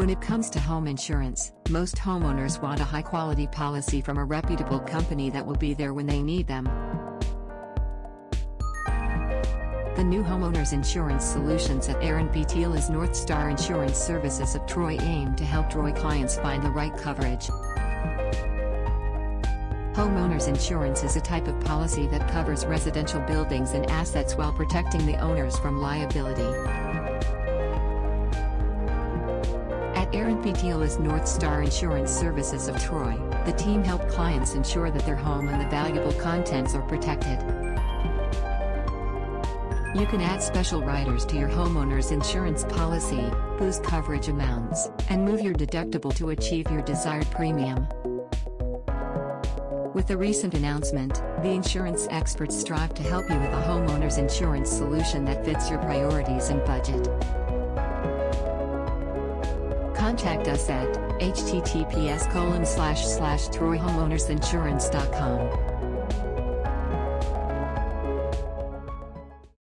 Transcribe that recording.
When it comes to home insurance, most homeowners want a high quality policy from a reputable company that will be there when they need them. The new homeowners insurance solutions at Aaron Pietila's North Star Insurance Services of Troy aim to help Troy clients find the right coverage. Homeowners insurance is a type of policy that covers residential buildings and assets while protecting the owners from liability. Aaron Pietila's North Star Insurance Services of Troy, the team help clients ensure that their home and the valuable contents are protected. You can add special riders to your homeowner's insurance policy, boost coverage amounts, and move your deductible to achieve your desired premium. With the recent announcement, the insurance experts strive to help you with a homeowner's insurance solution that fits your priorities and budget. Contact us at https colon slash slash troyhomeownersinsurance.com.